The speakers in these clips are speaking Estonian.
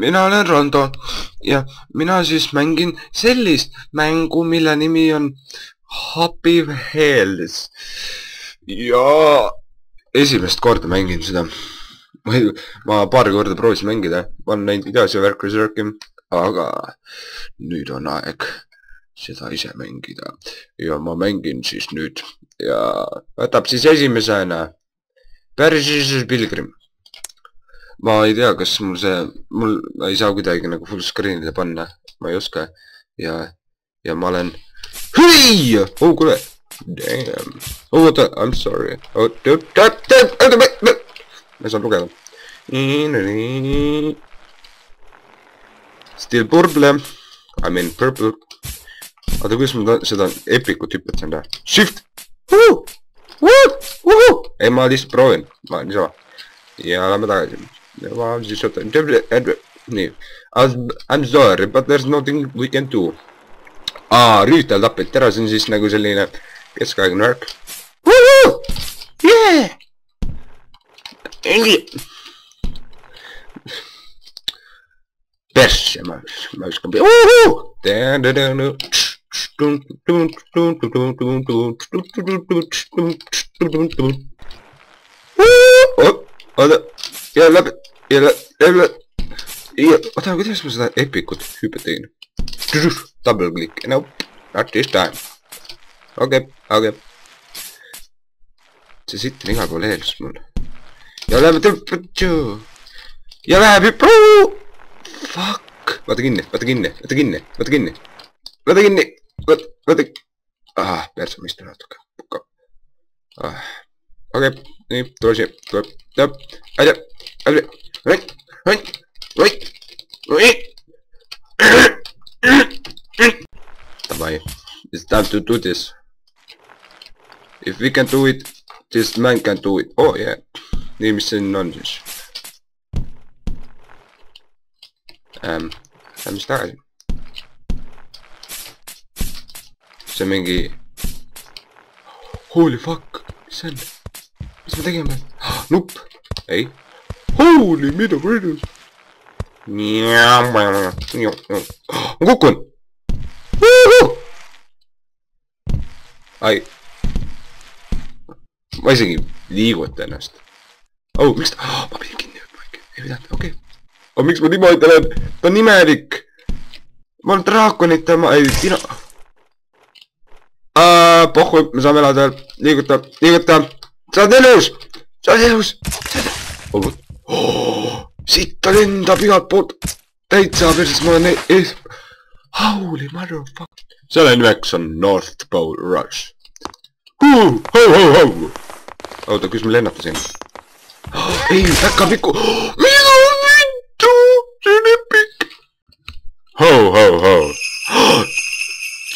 mina olen Rondo ja mina siis mängin sellist mängu, mille nimi on Happy Hells. ja esimest korda mängin seda. ma paar korda proovisin mängida, ma olen näinud videos ja värk reserve'i, aga nüüd on aeg seda ise mängida ja ma mängin siis nüüd ja võtab siis esimesena Päris Pilgrim. Ma ei tea, kas mul see, mul, ma ei saa kuidagi nagu full screen'ile panna, ma ei oska ja, ja ma olen hõi! oh kuule, damn, oota, I m sorry, oh, ma ei saanud lugeda. Still purple, I mean purple. oota, kuidas ma seda epikut hüpatan taha? Shift! ei, ma lihtsalt proovin, ma niisama. ja lähme tagasi. Ma siis ootan, nii. I m sorry, but there is nothing we can do. aa, rüütel tapeti ära, see on siis nagu selline keskaegne värk. Persse, ma, ma viskan peale. oota, ja läbi, ja läbi, ja oota, kuidas ma seda epikut hüpet tegin? Double click, nope, not this time. okei okay,, okei okay.. see sitt on igal pool ees mul. ja läheme tõmba-tšuu. ja läheb hüppa. Fuck, vaata kinni, vaata kinni, vaata kinni, vaata kinni, vaata kinni, vaata, vaata. ah, perse, ma istun natuke. ah. okei okay,, nii, tule siia, tule, tuleb, välja, Davai, it's time to do this. If we can do it, this man can do it. Oh yeah. on siis? ähm,. Lähme siis tagasi. see. Holy fuck, mis see on? mis tegema peame? nupp, ei. Holy, mida võidus? ma kukun. ai. ma isegi ei liiguta ennast. oh, miks ta, oh, ma pidin kinni võtma ikka, ei pidanud, okei okay. oh,. miks ma niimoodi olen, ta on imelik. ma olen draakonite, ma ei, tina. pohhu, me saame elada, liiguta, liiguta, sa oled elus, sa oled elus. Oh, oh, siit ta lendab igalt poolt, täitsa perses, ma olen e-, ees. Holy motherfucker. selle nimeks on North Pole Rush. oota, kus ma lennatasin? ei, äkka pikku. mida vittu, see on epic. ho, ho, ho.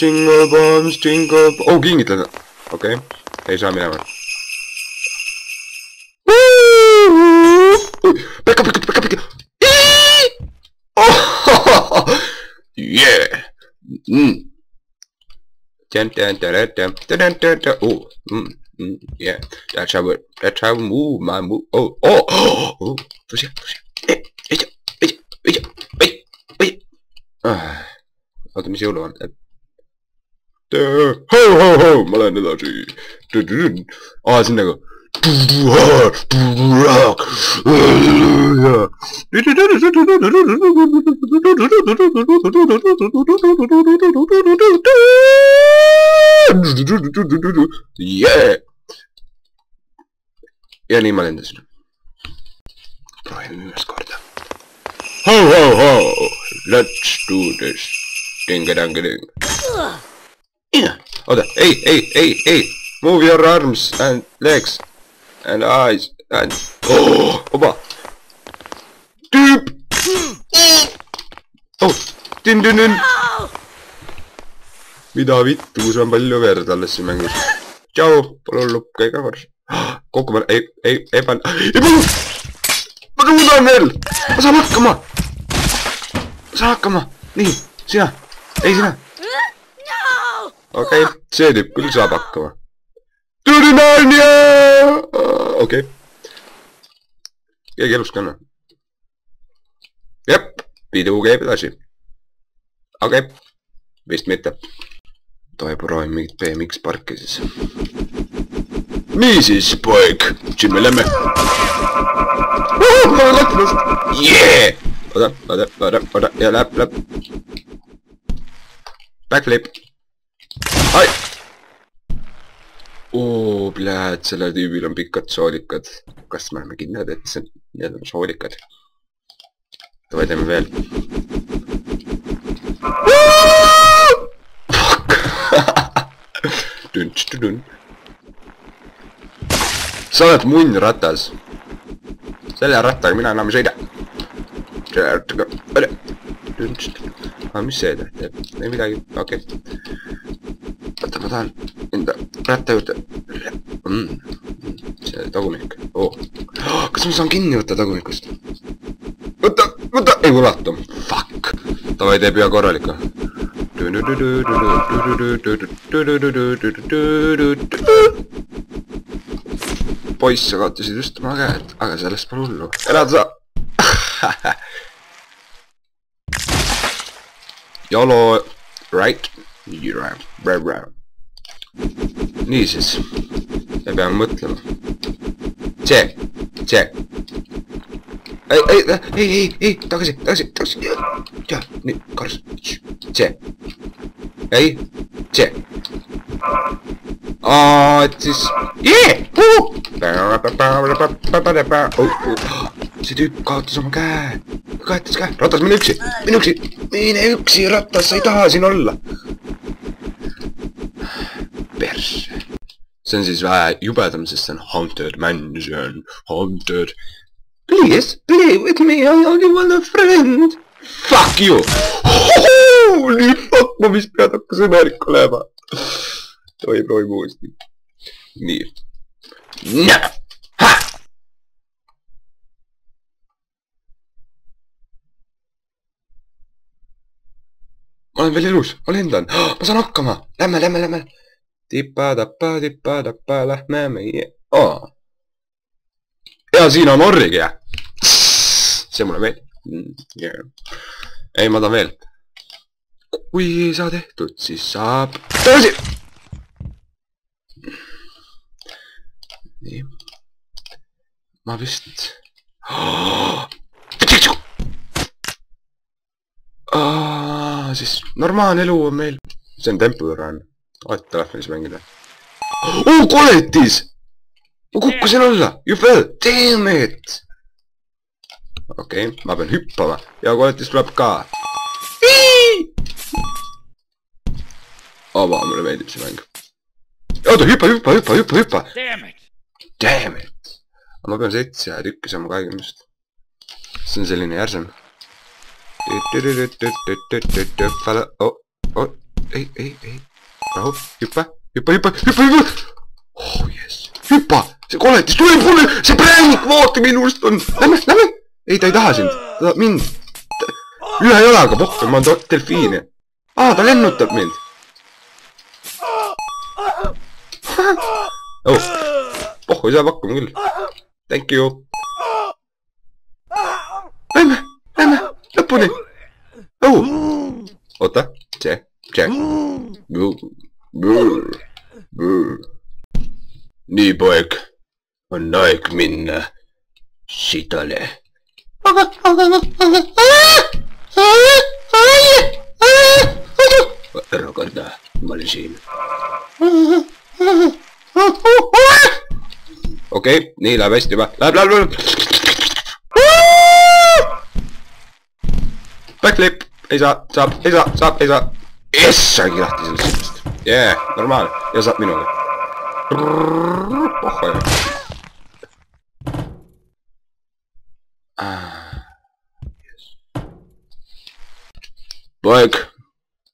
Jingle bombs, jingle, oh kingitleda, okei okay., ei saa minema. Pekka, pekka, pekka, pekka. Yeah. Mm. Dun, dun, dun, dun, dun, dun, dun, dun. Oh, mm, mm, yeah. That's how it. That's how I move my move. Oh, oh, oh, oh. Push it, push it. Eh, eh, eh, eh, eh, eh. Ah. oota, mis jõuluvann teeb? ho, ho, ho, ma lähen edasi. aa, see on nagu. Yeah! ja nii ma lendasin. proovime viimast korda. Ho, ho, ho! Let's do this. Ding-a-dang-a-ding. oota, ei, ei, ei, ei! Move your arms and legs and eyes and oh, oba. tüüp. oh, tün-tün-tün. mida vittu, kus on palju verd alles siin mängus. tšau, pole hullu, käige korras. kokku peale, ei, ei, ei pane, ei pane. ma suudan veel, ma saan hakkama. ma saan hakkama, nii, sina, ei sina. okei okay,, see tüüp küll saab hakkama. Türinaania! okei okay.. keegi elus ka on või? pidu käib edasi. okei okay., vist mitte. davai, proovime mingit BMX parki siis. niisiis, poeg, siin me lähme. ma olen katmast. jee! oota, oota, oota, oota ja läheb, läheb. Backflip. ai! Oo, pljääd, sellel tüübil on pikad soolikad. kas me oleme kindlad, et see, need on soolikad? davai, teeme veel. sa oled munnratas. selle rattaga mina enam ei sõida. aga mis see teeb? ei midagi, okei okay.. oota, ma tahan ratta juurde mm.. see tagumik oh.. kas ma saan kinni võtta tagumikust? võta, võta, ei ulatu. Fuck. davai, tee pea korralikku. poiss, sa kaotasid just oma käed, aga sellest pole hullu. elad sa YOLO, right? Niisiis, me peame mõtlema. see, see ei, ei, ei, ei, ei, tagasi, tagasi, tagasi. ja, nüüd, Kars, see. ei, see. aa, et siis, jee, see tüüp kaotas oma käe, kaotas käe, ratas, mine üksi, mine üksi, mine üksi, ratas, sa ei taha siin olla. persse. See on siis vähe jubedam, sest see on haunted mansion, haunted Please, play with me, I only want a friend. Fuck you! Holy fuck, ma vist pead hakkas õnnelik olema. tohib, proovime uuesti. nii. ma olen veel elus, ma lendan, ma saan hakkama, lähme, lähme, lähme. Tipa-tapa, tipa-tapa, lähme meie oh ja siin on orrigi, jah. see mulle meeldib yeah.. ei, ma tahan veel. kui saa tehtud, siis saab tagasi. nii. ma vist oh!. Ah, siis normaalne elu on meil. see on Temple Alati telefonis mängida. oo, koletis ma kukkusin alla, you fell, damn it! okei okay,, ma pean hüppama ja koletis tuleb ka. ava, mulle meeldib see mäng. oota, hüppa, hüppa, hüppa, hüppa, hüppa! Damn it! aga ma pean seitse tükki saama kahekümnest. see on selline järsem. oh, oh, ei, ei, ei, rahu, hüppa, hüppa, hüppa, hüppa, hüppa! oh jess, hüppa! see koletis tuleb mulle, see präänik, vaata minust on. Lähme, lähme. ei, ta ei taha sind, ta tahab mind. ühe jalaga pohkan, ma olen delfiin. aa, ta lennutab mind. oh, pohhu ei saa pakkuma küll. Thank you. Lähme, lähme, lõpuni. oh, oota, see, see nii, poeg on aeg minna sitale. aga, aga, aga, ära karda, ma olen siin. okei nii läheb hästi juba, läheb, läheb, läheb. Backflip, ei saa, saab, ei saa, saab, ei saa. Jess, saigi lahti sellest sitast. jee, normaalne ja saab minuga. oh jah. poeg,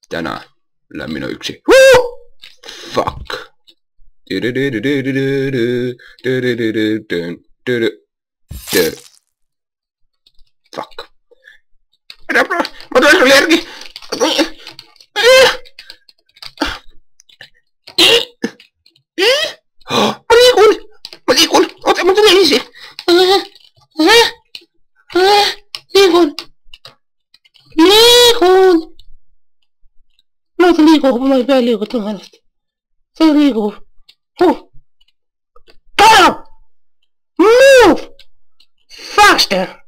täna lähen mina üksi. Fuck. Fuck. ma tulen sulle järgi. ma liigun, ma liigun, oota, ma tulen ise. liigun liigub, ma ei pea liigutama ennast. see liigub huh.. Go! Move! Faster!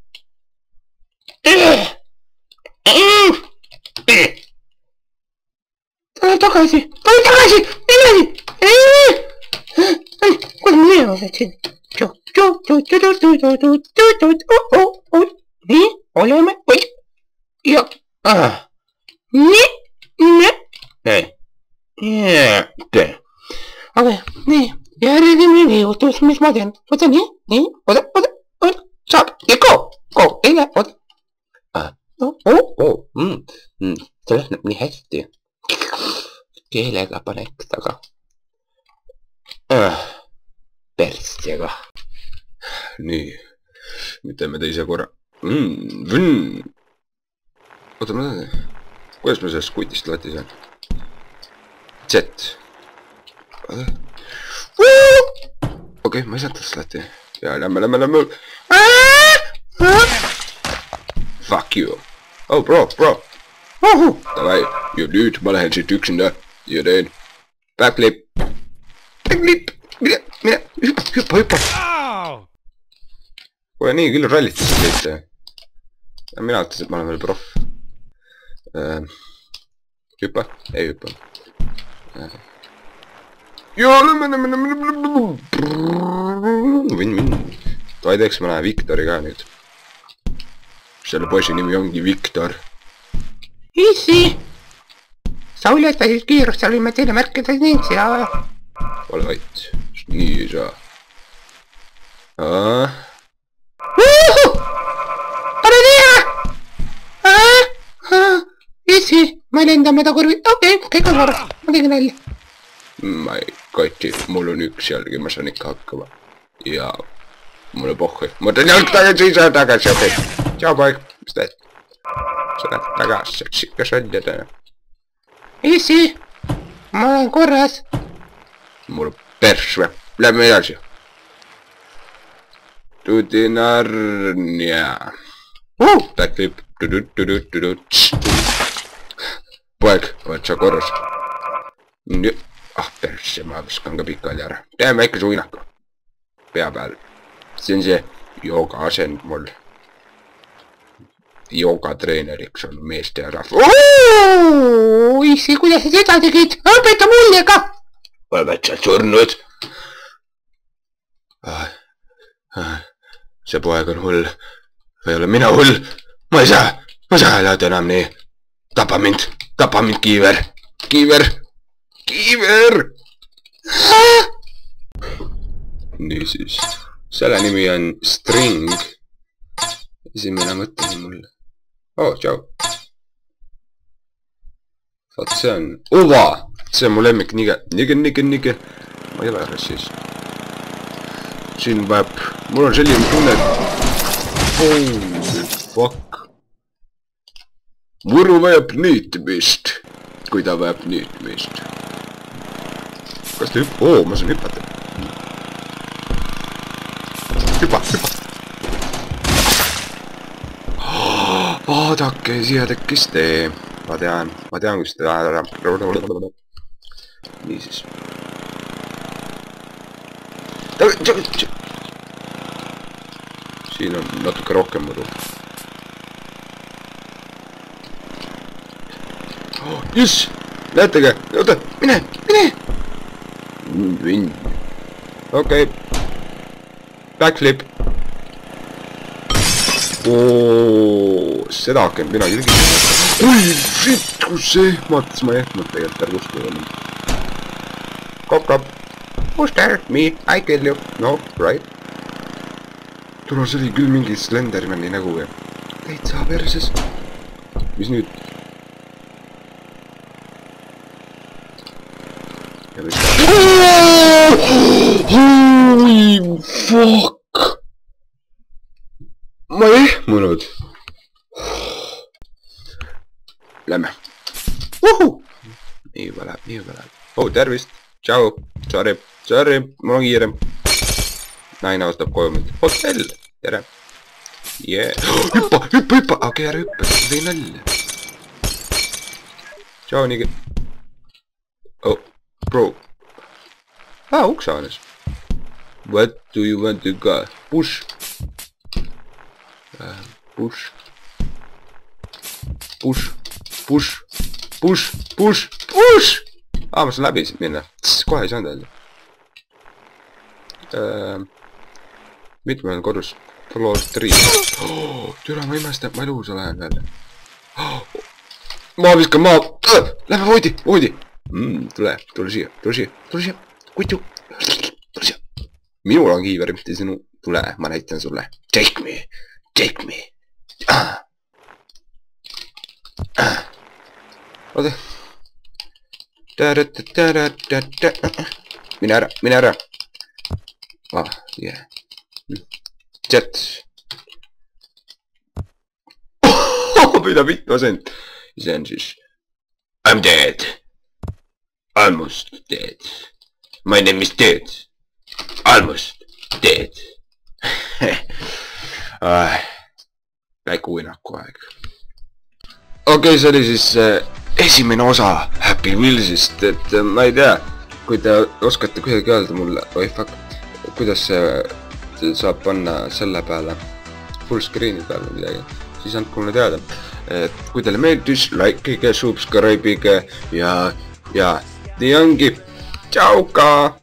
tule tagasi, tule tagasi, tagasi. kuidas ma minema peaksin? nii, oleme, oi, ja ah., nii, nii, nii, aga nii, järgmine liigutus, mis ma teen, oota nii, nii, oota, oota, oota, saab ja go, go, teine, oota. no oh,, oh, mm, mm, see läheneb nii hästi. keelega paneks taga äh,. perssega. nii, nüüd teeme teise korra mm,. Oota, ma tean, kuidas ma sellest kutist lahti saan? Z. okei okay,, ma ei saanud tast lahti. ja lähme, lähme, lähme. Fuck you. oh bro, bro. Davai, ja nüüd ma lähen siit üksinda ja teen backflip. Backflip, mine, mine, hüppa, hüppa, hüppa. kuule, nii küll rallitasid teid. mina ütlesin, et ma olen veel proff. hüppa, ei hüppa. Ja lähme, lähme, lähme, lähme, lähme. vinn, vinn. davai, teeks mõne Viktori ka nüüd. selle poisi nimi ongi Viktor. issi, sa ületasid kiirust, seal olime teile märkides nii, ja ole vait, nii ei saa. pane nii, issi, me lendame tagurpidi, okei okay,, kõik on korras, ma tegin välja. ma ei koti, mul on üks jalg ja ma saan ikka hakkama. ja mulle pohhu, ma teen jalg tagasi, ei saa tagasi, okei okay.. tšau poeg, mis teed? sa lähed tagasi, saaks ikka sõndida. issi, ma olen korras. mul on pers või, lähme edasi. Tuudi Narnia uh,. Backflip. poeg, oled sa korras? Ah persse, ma viskan ka pikali ära. teeme väikese uinaku. pea peal. see on see jooga asend mul. joogatreeneriks on meeste rahvas. issi, kuidas sa seda tegid, õpeta mulle ka. oled sa surnud? see poeg on hull. või olen mina hull? ma ei saa, ma ei saa elada enam nii. tapa mind, tapa mind, kiiver, kiiver, kiiver. niisiis, selle nimi on String. esimene mõte on mulle. oo, tšau. vot see on Uva, see on mu lemmik nige, nige, nige, nige. ma ei ole rassist. siin peab, mul on selline tunne, et holy fuck. muru vajab niitimist, kui ta vajab niitimist. Kas ta hüpp-, oo, ma saan hüpata. hüppa, hüppa. vaadake, siia tekkis tee. ma tean, ma tean, kus ta ära. niisiis. siin on natuke rohkem mudu oh,. jess, näetegi, oota, mine, mine. Okei okay.. Backflip. seda hakkan mina küll kindlasti. oi, shit, kus see ehmatas, ma ei ehmata tegelikult, ärge uskuge mind. kopp-kopp. Muster, me, I kill you. no, right. tule, see oli küll mingi Slendermani nägu ja täitsa perses. mis nüüd? ja mis? Holy fuck. ma ei ehmunud. Lähme. nii juba läheb, nii juba läheb. oh, tervist. tšau, sorry, sorry, mul on kiire. naine ostab koju mind. hotell, tere. Yeah. hüppa, hüppa, hüppa, okei ära hüppa, tegin nalja. tšau, Nigi. oh, bro. Aa, uks avanes. What do you want to go? Push uh,. Push. Push, push, push, push, push! aa, ma saan läbi siit minna. kohe ei saanud öelda uh,. mitmel korrus? Floor three oh,. türa, ma imestan, ma elus olen veel oh,. ma viskan maa uh,. Lähme voodi, voodi mm,. tule, tule siia, tule siia, tule siia. Kutu. minul on kiiver, mitte sinu. tule, ma näitan sulle. Take me, take me ah.. Ah. oota. mine ära, mine ära. ah, yeah. Jet. mida vittu asend. see on siis. I m dead. Almost dead. My name is dead. Almost dead väikuinnaku aeg. okei okay,, see oli siis äh, esimene osa Happy Wheelsist, et äh, ma ei tea, kui te oskate kuidagi öelda mulle, oi fuck, kuidas see saab panna selle peale, full screen'i peale või midagi, siis andke mulle teada. et kui teile meeldis, likeige, subscribe'ige ja, ja nii ongi. Tšau ka!